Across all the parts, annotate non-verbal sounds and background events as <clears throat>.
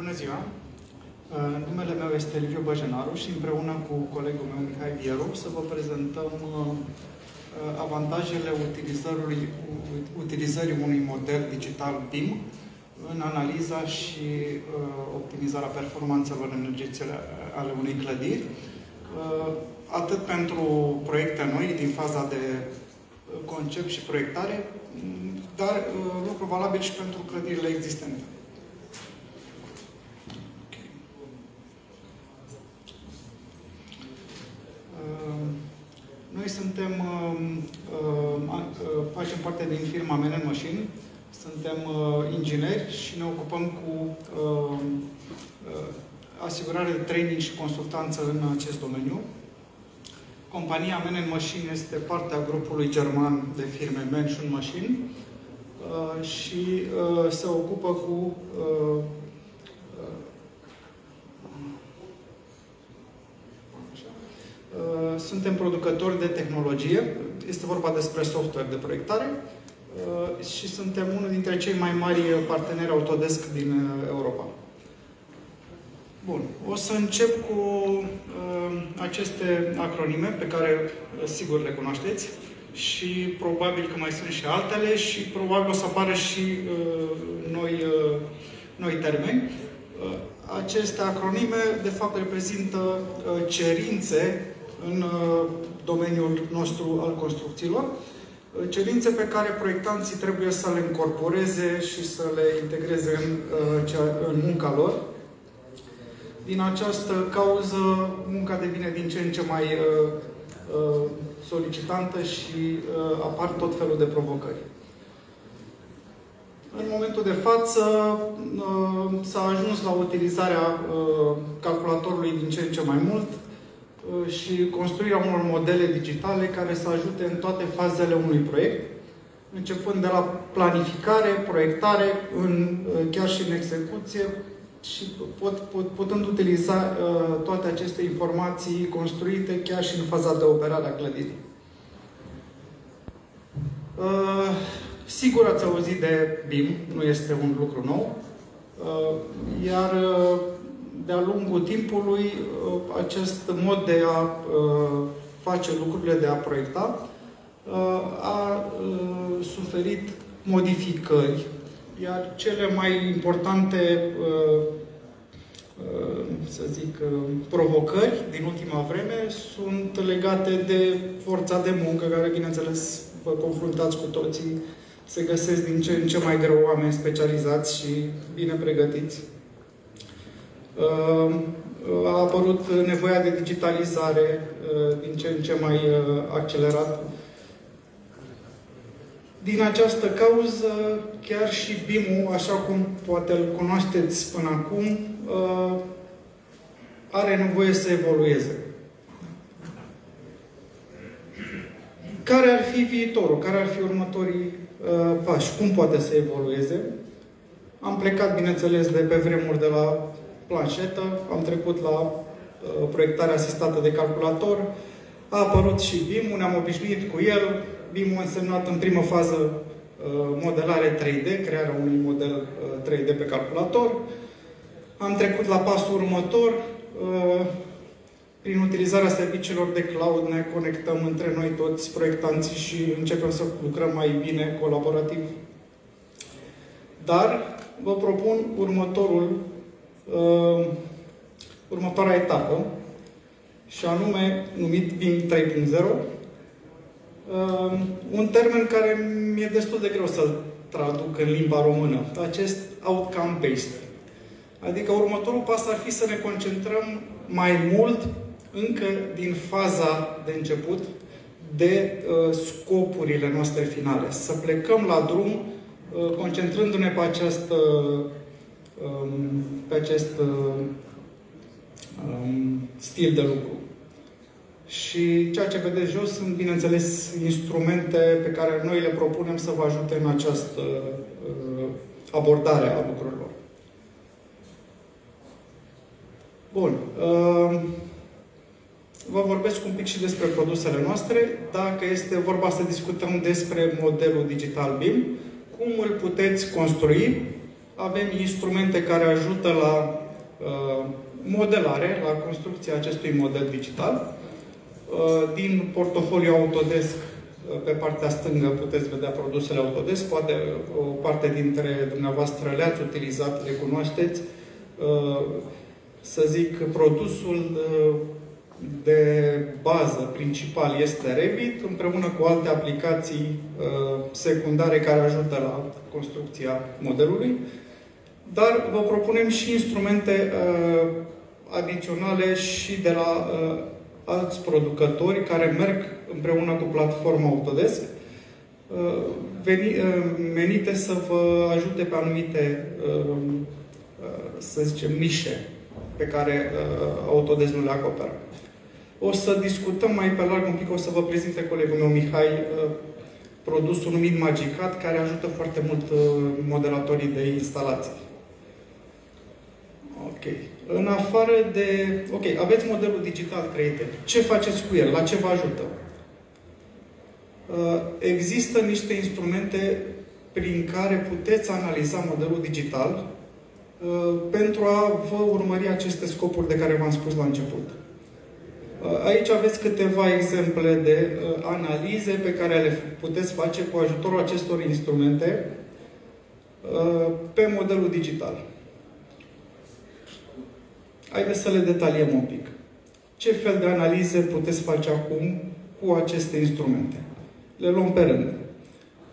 Bună ziua! Uh, numele meu este Liviu Băjenaru și împreună cu colegul meu Mihai Vieru să vă prezentăm uh, avantajele utilizării, utilizării unui model digital BIM în analiza și uh, optimizarea performanțelor energetice ale unei clădiri, atât pentru proiecte noi din faza de concept și proiectare, dar lucru valabil și pentru clădirile existente. Noi suntem, facem parte din firma Men Machine, suntem ingineri și ne ocupăm cu asigurare de training și consultanță în acest domeniu. Compania Men Machine este partea grupului german de firme Mention Machine și se ocupă cu suntem producători de tehnologie, este vorba despre software de proiectare uh, și suntem unul dintre cei mai mari parteneri Autodesk din uh, Europa. Bun, o să încep cu uh, aceste acronime pe care sigur le cunoașteți și probabil că mai sunt și altele și probabil o să apară și uh, noi, uh, noi termeni. Uh, aceste acronime, de fapt, reprezintă uh, cerințe în uh, domeniul nostru al construcțiilor, uh, cerințe pe care proiectanții trebuie să le incorporeze și să le integreze în, uh, în munca lor. Din această cauză, munca devine din ce în ce mai solicitantă și apar tot felul de provocări. În momentul de față s-a ajuns la utilizarea calculatorului din ce în ce mai mult, Uh, și construirea unor modele digitale care să ajute în toate fazele unui proiect, începând de la planificare, proiectare, în, uh, chiar și în execuție, și pot, pot, putând utiliza uh, toate aceste informații construite chiar și în faza de operare a clădirii. Uh, sigur ați auzit de BIM, nu este un lucru nou, uh, iar uh, de-a lungul timpului uh, acest mod de a uh, face lucrurile, de a proiecta, uh, a suferit modificări, iar cele mai importante să zic, provocări din ultima vreme sunt legate de forța de muncă, care, bineînțeles, vă confruntați cu toții, se găsesc din ce în ce mai greu oameni specializați și bine pregătiți. Ehm, a apărut nevoia de digitalizare ehm, din ce în ce mai ehm, accelerat. Din această cauză, chiar și BIM-ul, așa cum poate îl cunoașteți până acum, are nevoie să evolueze. Care ar fi viitorul? Care ar fi următorii pași? Cum poate să evolueze? Am plecat, bineînțeles, de pe vremuri de la planșetă, am trecut la uh, proiectarea asistată de calculator, a apărut și BIM-ul, ne-am obișnuit cu el. BIM-ul a însemnat în primă fază uh, modelare 3D, crearea unui model uh, 3D pe calculator. Am trecut la pasul următor, uh, prin utilizarea serviciilor de cloud ne conectăm între noi toți proiectanții și începem să lucrăm mai bine colaborativ. Dar vă propun următorul uh, următoarea etapă, și anume numit BIM 3.0, uh, un termen care mi-e destul de greu să-l traduc în limba română, acest outcome-based. Adică următorul pas ar fi să ne concentrăm mai mult încă din faza de început de uh, scopurile noastre finale. Să plecăm la drum uh, concentrându-ne pe această Um, pe acest uh, um, stil de lucru. Și ceea ce vedeți jos sunt, bineînțeles, instrumente pe care noi le propunem să vă ajute în această uh, abordare a lucrurilor. Bun. Uh, vă vorbesc un pic și despre produsele noastre. Dacă este vorba să discutăm despre modelul digital BIM, cum îl puteți construi avem instrumente care ajută la uh, modelare, la construcția acestui model digital. Uh, din portofoliu Autodesk, uh, pe partea stângă puteți vedea produsele Autodesk, poate o parte dintre dumneavoastră le-ați utilizat, le cunoașteți. Uh, să zic, produsul de bază principal este Revit, împreună cu alte aplicații secundare care ajută la construcția modelului. Dar vă propunem și instrumente adiționale și de la alți producători care merg împreună cu platforma Autodesk, uh, veni, uh, menite să vă ajute pe anumite, uh, să zicem, nișe pe care Autodesk nu le acoperă. O să discutăm mai pe larg un pic, o să vă prezinte colegul meu Mihai produsul numit Magicat, care ajută foarte mult modelatorii de instalații. Ok. În afară de... Ok, aveți modelul digital created. Ce faceți cu el? La ce vă ajută? Uh, există niște instrumente prin care puteți analiza modelul digital uh, pentru a vă urmări aceste scopuri de care v-am spus la început. Uh, aici aveți câteva exemple de analize pe care le puteți face cu ajutorul acestor instrumente pe modelul digital. Haideți să le detaliem un pic. Ce fel de analize puteți face acum cu aceste instrumente? Le luăm pe rând.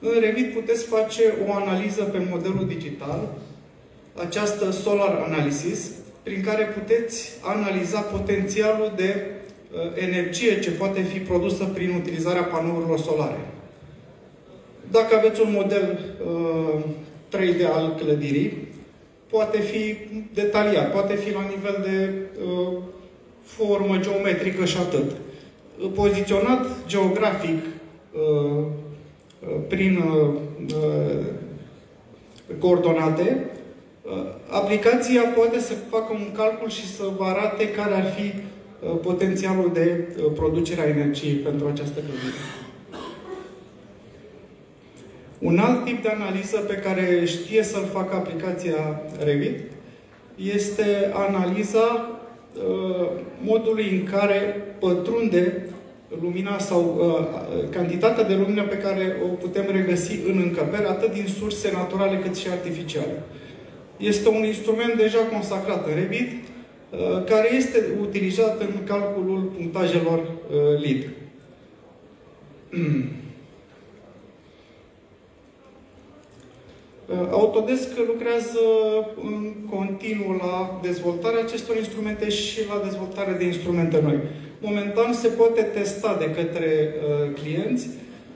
În Revit puteți face o analiză pe modelul digital, această Solar Analysis, prin care puteți analiza potențialul de uh, energie ce poate fi produsă prin utilizarea panourilor solare. Dacă aveți un model uh, 3D al clădirii, poate fi detaliat, poate fi la nivel de uh, formă geometrică și atât. Poziționat geografic uh, uh prin uh, uh, coordonate, uh, aplicația poate să facă un calcul și să vă arate care ar fi uh, potențialul de producere a energiei pentru această clădire. Un alt tip de analiză pe care știe să-l facă aplicația Revit este analiza uh, modului în care pătrunde lumina sau uh, cantitatea de lumină pe care o putem regăsi în încăpere, atât din surse naturale cât și artificiale. Este un instrument deja consacrat în Revit, uh, care este utilizat în calculul punctajelor uh, LEED. <clears throat> Autodesk lucrează în continuu la dezvoltarea acestor instrumente și la dezvoltarea de instrumente noi. Momentan se poate testa de către uh, clienți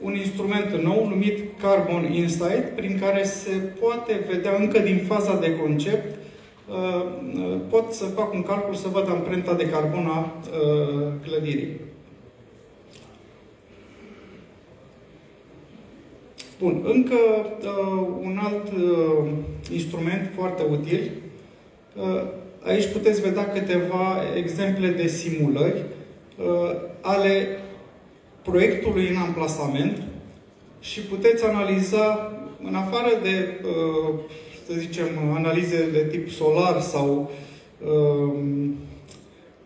un instrument nou numit Carbon Insight, prin care se poate vedea încă din faza de concept, uh, uh pot să fac un calcul să văd amprenta de carbon a uh, clădirii. Bun, încă uh, un alt uh, instrument foarte util. Uh, aici puteți vedea câteva exemple de simulări uh, ale proiectului în amplasament și puteți analiza, în afară de, uh, să zicem, analize de tip solar sau uh,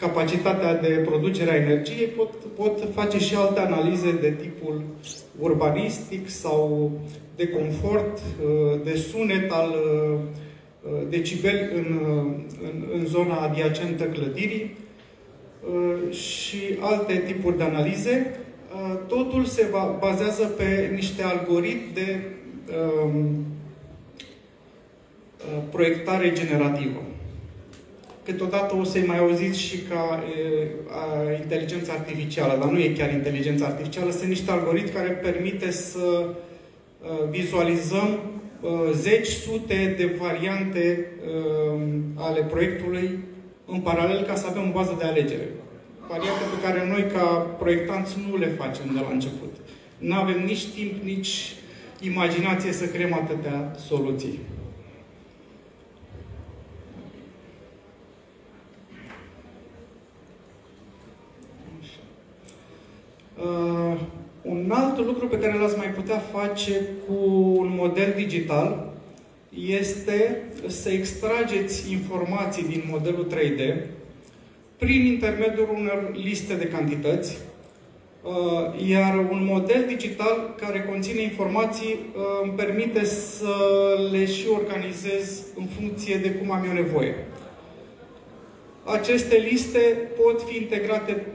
capacitatea de producere a energiei, pot, pot face și alte analize de tipul urbanistic sau de confort, uh, de sunet al uh, decibeli în, uh, în, în zona adiacentă clădirii și alte tipuri de analize. Totul se bazează pe niște algoritmi de um, proiectare generativă. Câteodată o să-i mai auziți și ca e, a, inteligența artificială, dar nu e chiar inteligența artificială, sunt niște algoritmi care permite să a, vizualizăm a, zeci, sute de variante a, ale proiectului în paralel ca să avem o bază de alegere. Variante pe care noi, ca proiectanți, nu le facem de la început. Nu avem nici timp, nici imaginație să creăm atâtea soluții. Uh, un alt lucru pe care l-ați mai putea face cu un model digital este să extrageți informații din modelul 3D prin intermediul unor liste de cantități, uh, iar un model digital care conține informații uh, îmi permite să le și organizez în funcție de cum am eu nevoie. Aceste liste pot fi integrate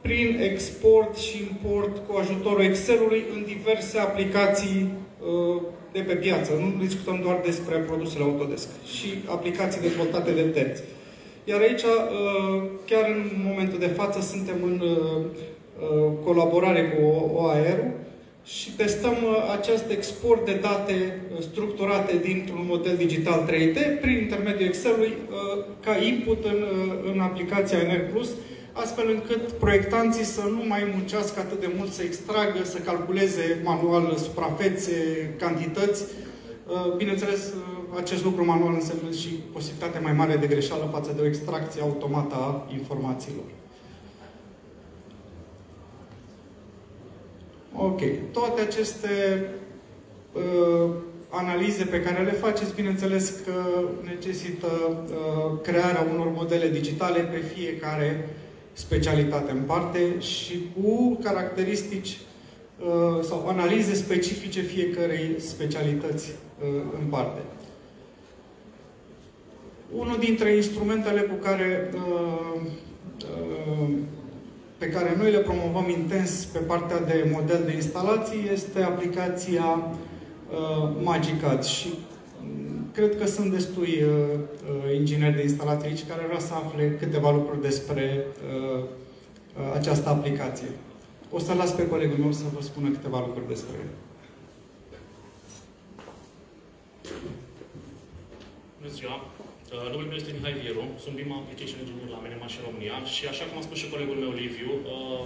prin export și import cu ajutorul Excel-ului în diverse aplicații uh, de pe piață. Nu discutăm doar despre produsele Autodesk și aplicații dezvoltate de terți. Iar aici, uh, chiar în momentul de față, suntem în uh, colaborare cu OAR și testăm acest export de date structurate dintr-un model digital 3D prin intermediul Excel-ului ca input în, în aplicația NR Plus astfel încât proiectanții să nu mai muncească atât de mult să extragă, să calculeze manual suprafețe, cantități. Uh, bineînțeles, uh, acest lucru manual înseamnă și posibilitatea mai mare de greșeală față de o extracție automată a informațiilor. Ok. Toate aceste uh, analize pe care le faceți, bineînțeles că necesită uh, crearea unor modele digitale pe fiecare specialitate în parte și cu caracteristici uh, sau analize specifice fiecărei specialități uh, în parte. Unul dintre instrumentele cu care, uh, pe care noi le promovăm intens pe partea de model de instalații este aplicația Magicad și cred că sunt destui uh, uh, ingineri de instalație aici care vreau să afle câteva lucruri despre uh, uh, această aplicație. O să las pe colegul meu să vă spună câteva lucruri despre el. Bună ziua! Uh, numele meu este Mihai Vieru, sunt BIM Application Engineer la Menemaș în România și așa cum a spus și colegul meu Liviu, uh,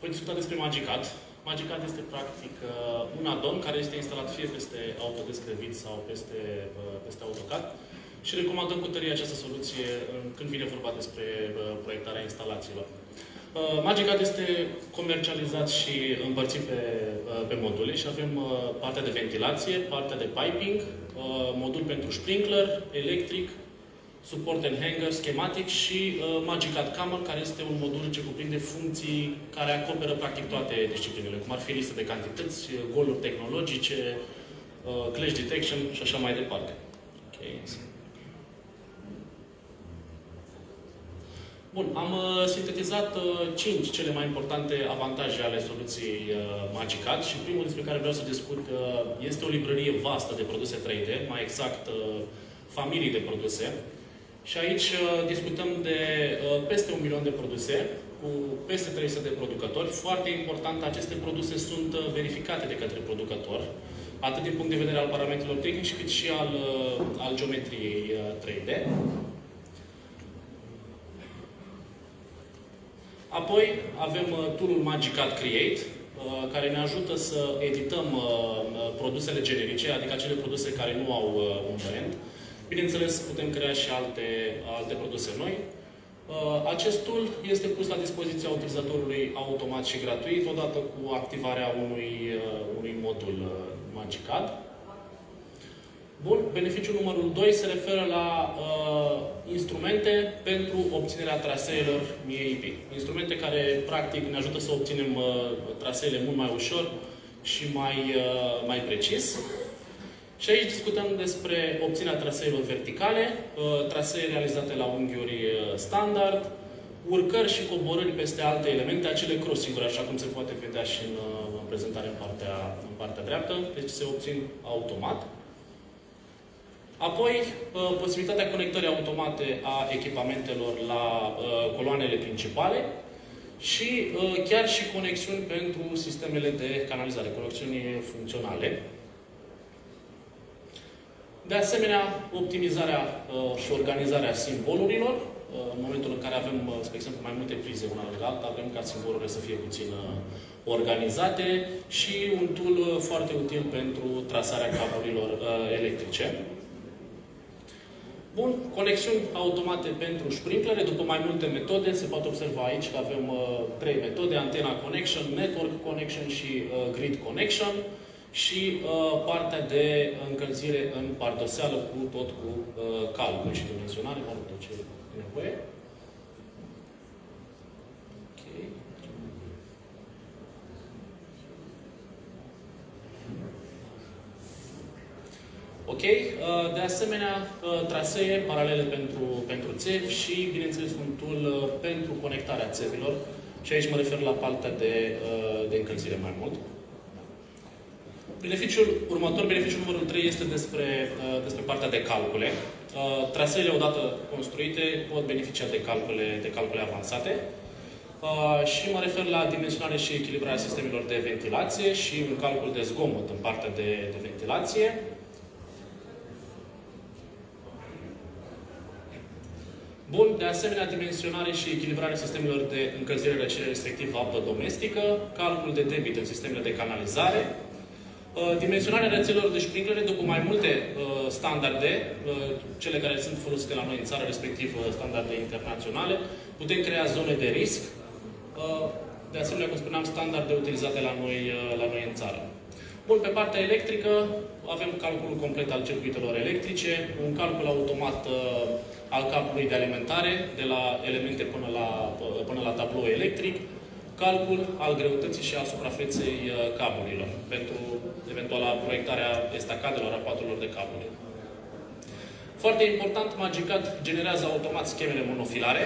voi discuta despre Magicad, Magicad este practic uh, un addon care este instalat fie peste Autodesk Revit sau peste, uh, peste AutoCAD și recomandăm cu tărie această soluție când vine vorba despre uh, proiectarea instalațiilor. Magicad este comercializat și împărțit pe, pe module și avem partea de ventilație, partea de piping, modul pentru sprinkler, electric, Support and Hanger, Schematic și uh, Magic Ad Camel, care este un modul ce cuprinde funcții care acoperă practic toate disciplinele, cum ar fi listă de cantități, uh, goluri tehnologice, uh, clash detection și așa mai departe. Okay. Bun, am uh, sintetizat uh, 5 cele mai importante avantaje ale soluției uh, Magicad și primul despre care vreau să discut uh, este o librărie vastă de produse 3D, mai exact uh, familii de produse, și aici uh, discutăm de uh, peste un milion de produse, cu peste 300 de producători. Foarte important, aceste produse sunt uh, verificate de către producător, atât din punct de vedere al parametrilor tehnici, cât și al, al geometriei 3D. Apoi avem toolul Magicat Create, care ne ajută să edităm produsele generice, adică acele produse care nu au un brand, Bineînțeles, putem crea și alte, alte produse noi. Uh, acest tool este pus la dispoziția utilizatorului automat și gratuit, odată cu activarea unui, uh, unui modul uh, MagicAd. Bun, beneficiul numărul 2 se referă la uh, instrumente pentru obținerea traseelor MIEIP. Instrumente care, practic, ne ajută să obținem uh, traseele mult mai ușor și mai, uh, mai precis. Și aici discutăm despre obținerea traseelor verticale, uh, trasee realizate la unghiuri uh, standard, urcări și coborâri peste alte elemente, acele crossing așa cum se poate vedea și în, uh, în prezentare în partea, în partea dreaptă, deci se obțin automat. Apoi, posibilitatea conectării automate a echipamentelor la coloanele principale și chiar și conexiuni pentru sistemele de canalizare, conexiuni funcționale. De asemenea, optimizarea uh, și organizarea simbolurilor. Uh, în momentul în care avem, uh, spre exemplu, mai multe prize una lângă alta, avem ca simbolurile să fie puțin uh, organizate și un tool uh, foarte util pentru trasarea cablurilor uh, electrice. Bun, conexiuni automate pentru sprinklere, după mai multe metode, se poate observa aici că avem uh, trei metode, antena connection, network connection și uh, grid connection. Și uh, partea de încălzire în pardoseală cu tot cu uh, calcul și dimensionare, mă rog, tot ce e nevoie. Ok, uh, de asemenea, uh, trasee paralele pentru, pentru țevi și, bineînțeles, un tool uh, pentru conectarea țevilor. Și aici mă refer la partea de, de încălzire mai mult. Beneficiul următor, beneficiul numărul 3, este despre, despre partea de calcule. Traseele, odată construite, pot beneficia de calcule, de calcule avansate. Și mă refer la dimensionare și echilibrarea sistemelor de ventilație și un calcul de zgomot în partea de, de ventilație. Bun, de asemenea, dimensionare și echilibrare sistemelor de încălzire, răcire, respectiv apă domestică, calcul de debit în sistemele de canalizare, uh, dimensionarea rețelelor de sprinklere după mai multe uh, standarde, uh, cele care sunt folosite la noi în țară, respectiv standarde internaționale, putem crea zone de risc, de asemenea, cum spuneam, standarde utilizate la noi, la noi în țară. Bun, pe partea electrică avem calculul complet al circuitelor electrice, un calcul automat al cablului de alimentare, de la elemente până la, până la tablou electric, calcul al greutății și al suprafeței uh, cablurilor pentru eventuala proiectarea estacadelor, a paturilor de cabluri. Foarte important, Magicat generează automat schemele monofilare.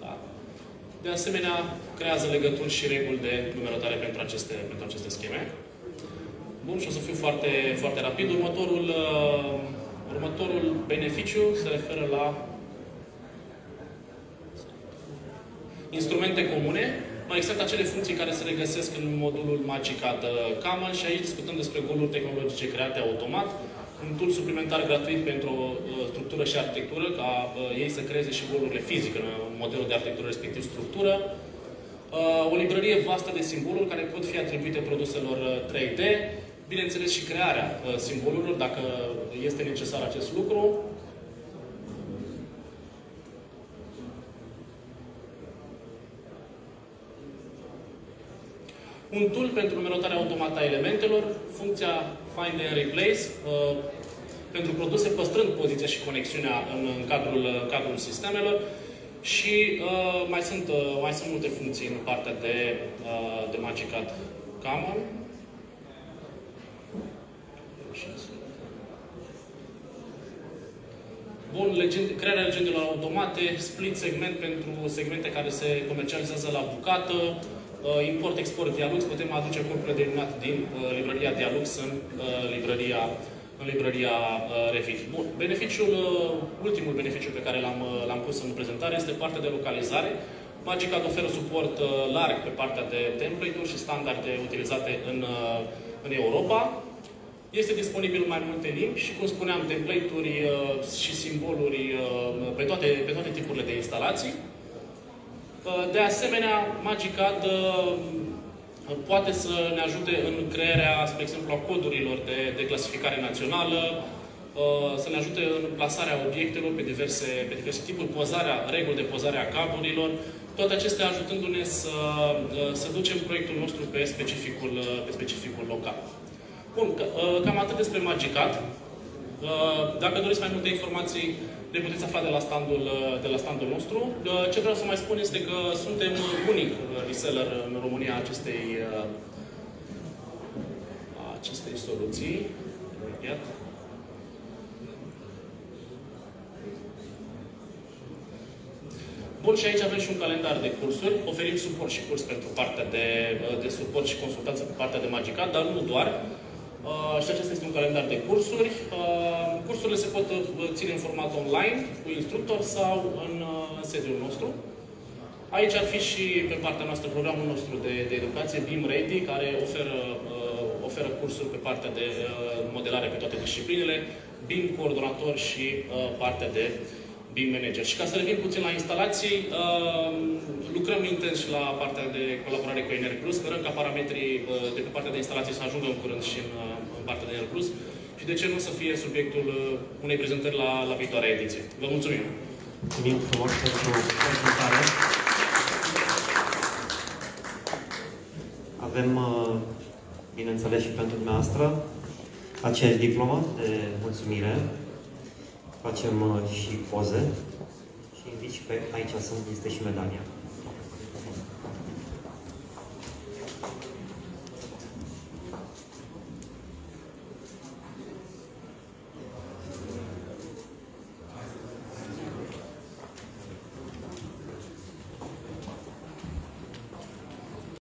Da? De asemenea, creează legături și reguli de numerotare pentru aceste, pentru aceste scheme. Bun, și o să fiu foarte, foarte rapid. Următorul uh, Următorul beneficiu se referă la instrumente comune, mai exact acele funcții care se regăsesc în modulul Magicat Camel și aici discutăm despre goluri tehnologice create automat, un tool suplimentar gratuit pentru uh, structură și arhitectură, ca uh, ei să creeze și golurile fizice în modelul de arhitectură, respectiv structură. Uh, o librărie vastă de simboluri care pot fi atribuite produselor 3D, Bineînțeles și crearea uh, simbolurilor, dacă este necesar acest lucru. Un tool pentru numerotarea automată a elementelor, funcția Find and Replace, uh, pentru produse păstrând poziția și conexiunea în, în, cadrul, în cadrul sistemelor. Și uh, mai, sunt, uh, mai sunt multe funcții în partea de, uh, de Magicat Common. Bun, legend, crearea legendelor automate, split segment pentru segmente care se comercializează la bucată, uh, import-export Dialux, putem aduce corpurile de eliminat din uh, librăria Dialux în uh, librăria, în librăria Revit. Bun, beneficiul, ultimul beneficiu pe care l-am pus în prezentare este partea de localizare. Magicad oferă suport larg pe partea de template-uri și standarde utilizate în, în Europa. Este disponibil în mai multe limbi și, cum spuneam, template-uri uh, și simboluri uh, pe, toate, pe toate tipurile de instalații. Uh, de asemenea, Magicad poate să ne ajute în crearea, spre exemplu, a codurilor de, de clasificare națională, să ne ajute în plasarea obiectelor pe diverse, pe diverse tipuri, pozarea, reguli de pozare a cablurilor, toate acestea ajutându-ne să, să ducem proiectul nostru pe specificul, pe specificul local. Bun, uh, cam atât despre Magicat. Uh, dacă doriți mai multe informații, le puteți afla de la standul, uh, de la standul nostru. Ce vreau să mai spun este că suntem unic reseller în România acestei, acestei soluții. Iată. Bun, și aici avem și un calendar de cursuri. Oferim suport și curs pentru partea de, de suport și consultanță pe partea de Magicat, dar nu doar. Uh, și acesta este un calendar de cursuri. Uh, cursurile se pot uh, ține în format online, cu instructor sau în, în sediul nostru. Aici ar fi și pe partea noastră programul nostru de, de educație, BIM Ready, care oferă, uh, oferă cursuri pe partea de uh, modelare pe toate disciplinele, BIM coordonator și uh, partea de BIM Manager. Și ca să revin puțin la instalații, uh, lucrăm intens și la partea de colaborare cu Ener Plus. Sperăm ca parametrii uh, de pe partea de instalații să ajungă în curând și în, uh, în partea de Ener Plus. Și de ce nu să fie subiectul unei prezentări la, la viitoarea ediție. Vă mulțumim! Mulțumim frumos pentru prezentare. Avem uh, bineînțeles și pentru dumneavoastră, aceeași diplomă de mulțumire. Facem uh, și poze și invit și pe aici sunt, este și medalia.